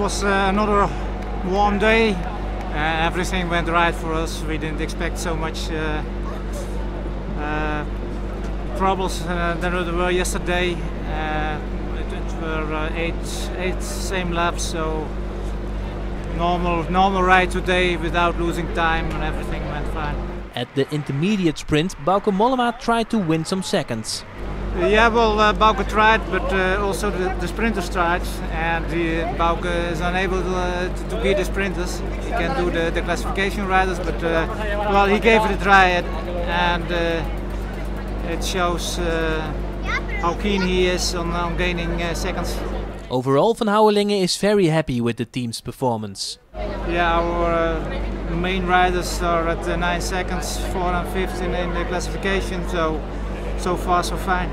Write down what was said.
was uh, another warm day. Uh, everything went right for us. We didn't expect so much uh, troubles uh, than there were yesterday. Uh, it, it were uh, eight, eight same laps, so normal, normal ride today without losing time, and everything went fine. At the intermediate sprint, Bauke Mollema tried to win some seconds. Yeah, well, uh, Bauke tried, but uh, also the, the sprinters tried, and the, Bauke is unable to, uh, to, to beat the sprinters. He can do the, the classification riders, but uh, well, he gave it a try, and uh, it shows uh, how keen he is on, on gaining uh, seconds. Overall, Van Houwelingen is very happy with the team's performance. Yeah, our main riders are at uh, 9 seconds, 4 and 15 in the classification, so so far so fine.